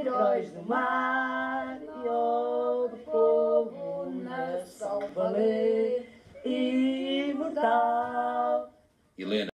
heróis do mar, e ó do povo, nação valer, imortal. Helena.